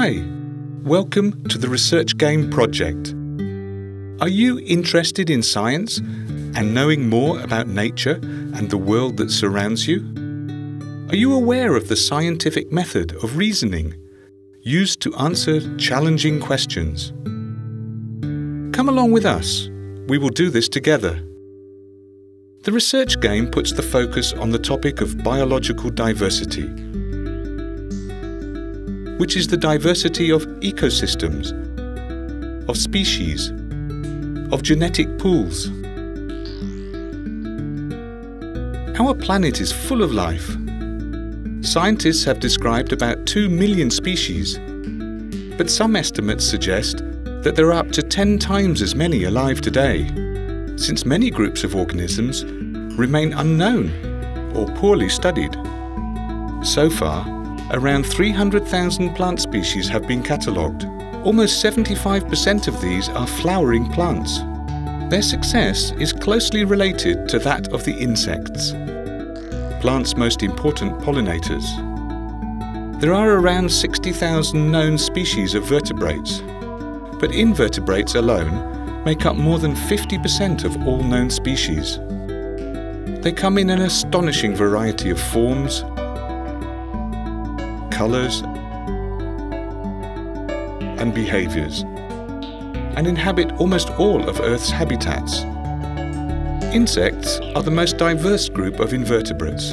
Hi, welcome to the Research Game Project. Are you interested in science and knowing more about nature and the world that surrounds you? Are you aware of the scientific method of reasoning used to answer challenging questions? Come along with us. We will do this together. The research game puts the focus on the topic of biological diversity, which is the diversity of ecosystems, of species, of genetic pools. Our planet is full of life. Scientists have described about 2 million species, but some estimates suggest that there are up to 10 times as many alive today, since many groups of organisms remain unknown or poorly studied. So far, around 300,000 plant species have been catalogued. Almost 75% of these are flowering plants. Their success is closely related to that of the insects, plants' most important pollinators. There are around 60,000 known species of vertebrates, but invertebrates alone make up more than 50% of all known species. They come in an astonishing variety of forms, colours, and behaviours, and inhabit almost all of Earth's habitats. Insects are the most diverse group of invertebrates.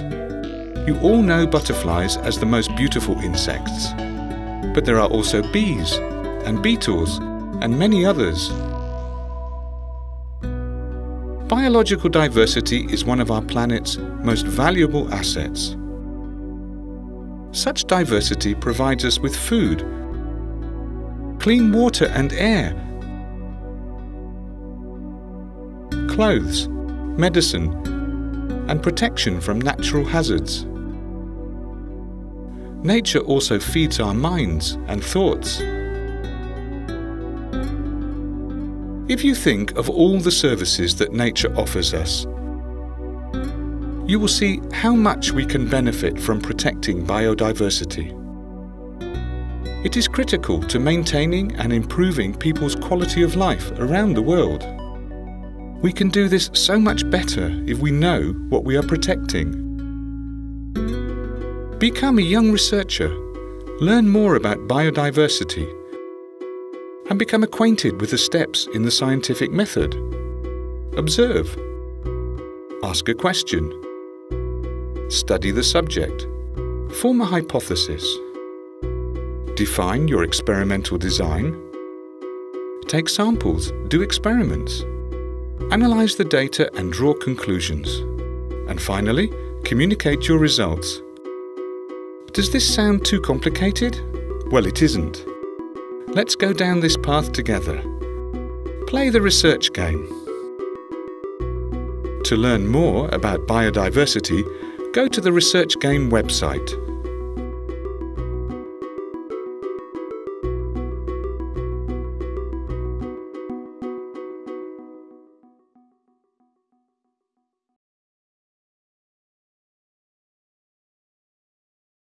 You all know butterflies as the most beautiful insects, but there are also bees and beetles and many others. Biological diversity is one of our planet's most valuable assets. Such diversity provides us with food, clean water and air, clothes, medicine, and protection from natural hazards. Nature also feeds our minds and thoughts. If you think of all the services that nature offers us, you will see how much we can benefit from protecting biodiversity. It is critical to maintaining and improving people's quality of life around the world. We can do this so much better if we know what we are protecting. Become a young researcher, learn more about biodiversity, and become acquainted with the steps in the scientific method. Observe. Ask a question. Study the subject. Form a hypothesis. Define your experimental design. Take samples, do experiments. Analyze the data and draw conclusions. And finally, communicate your results. Does this sound too complicated? Well, it isn't. Let's go down this path together. Play the research game. To learn more about biodiversity, go to the Research Game website